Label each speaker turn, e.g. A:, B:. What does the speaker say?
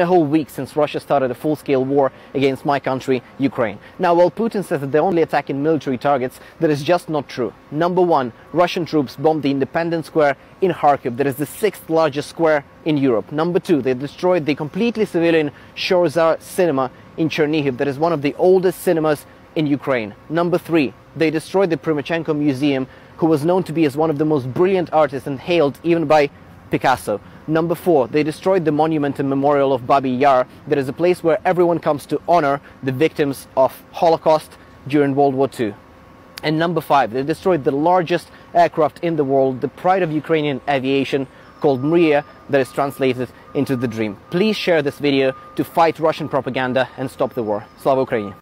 A: a whole week since Russia started a full-scale war against my country, Ukraine. Now, while Putin says that they're only attacking military targets, that is just not true. Number one, Russian troops bombed the Independence Square in Kharkiv, that is the sixth largest square in Europe. Number two, they destroyed the completely civilian Shorzha cinema in Chernihiv, that is one of the oldest cinemas in Ukraine. Number three, they destroyed the Primachenko Museum, who was known to be as one of the most brilliant artists and hailed even by Picasso. Number four, they destroyed the monument and memorial of Babi Yar. That is a place where everyone comes to honor the victims of Holocaust during World War II. And number five, they destroyed the largest aircraft in the world, the pride of Ukrainian aviation, called Mriya, that is translated into the dream. Please share this video to fight Russian propaganda and stop the war. Slava Ukraini!